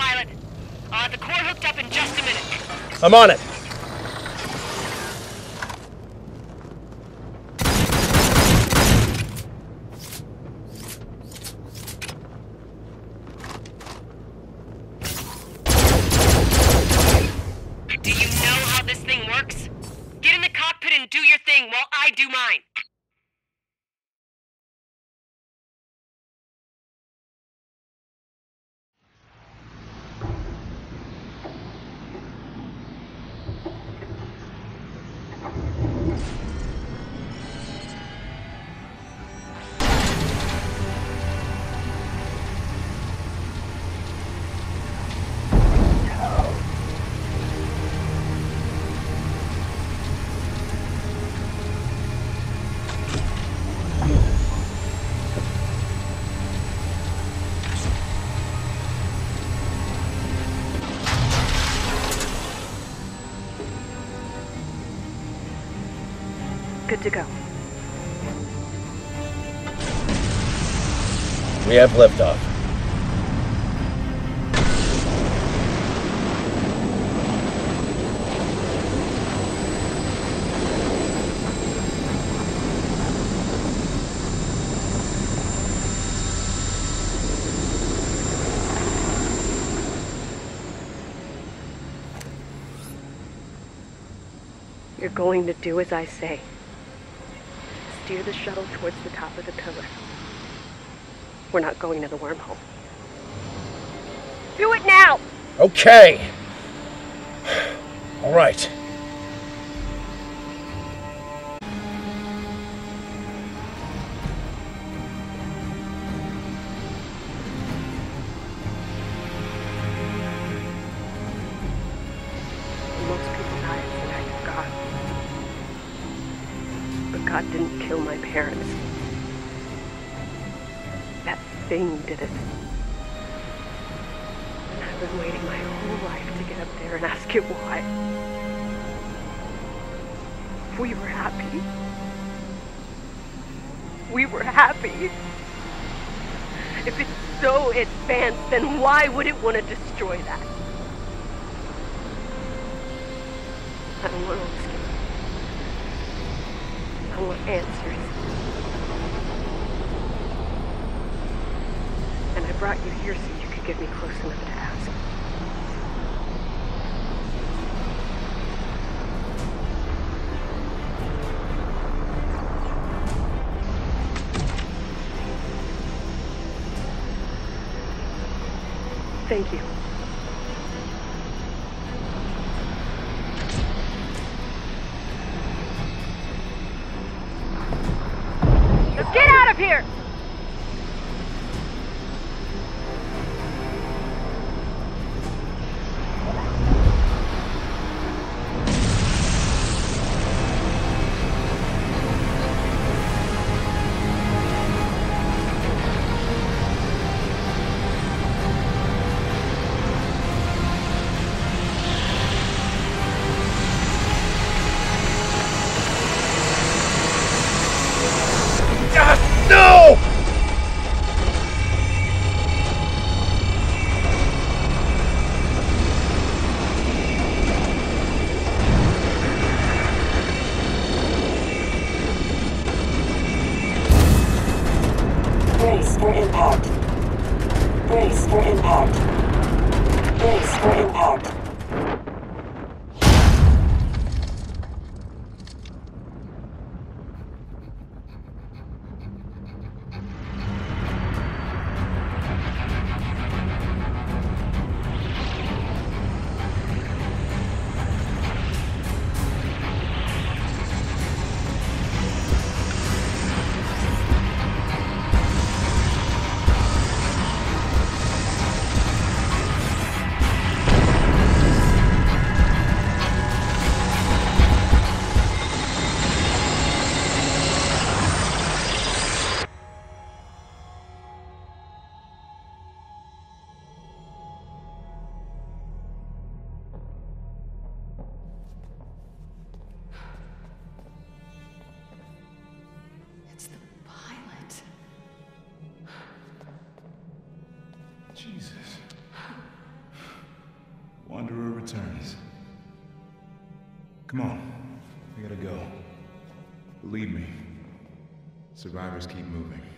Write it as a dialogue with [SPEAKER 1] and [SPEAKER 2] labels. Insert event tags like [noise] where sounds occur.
[SPEAKER 1] pilot. Uh, the core hooked up in just a minute. I'm on it.
[SPEAKER 2] Do you know how this thing works? Get in the cockpit and do your thing while I do mine.
[SPEAKER 3] Good to go.
[SPEAKER 1] We have liftoff.
[SPEAKER 3] You're going to do as I say. Steer the shuttle towards the top of the pillar. We're not going to the wormhole. Do it now!
[SPEAKER 1] Okay. [sighs] All right.
[SPEAKER 3] God didn't kill my parents. That thing did it. And I've been waiting my whole life to get up there and ask it why. We were happy. We were happy. If it's so advanced, then why would it want to destroy that? I don't want to answers. And I brought you here so you could get me close enough to ask. Thank you. Get out of here!
[SPEAKER 4] Brace for impact. Brace for impact.
[SPEAKER 5] Come on. We gotta go. Believe me. Survivors keep moving.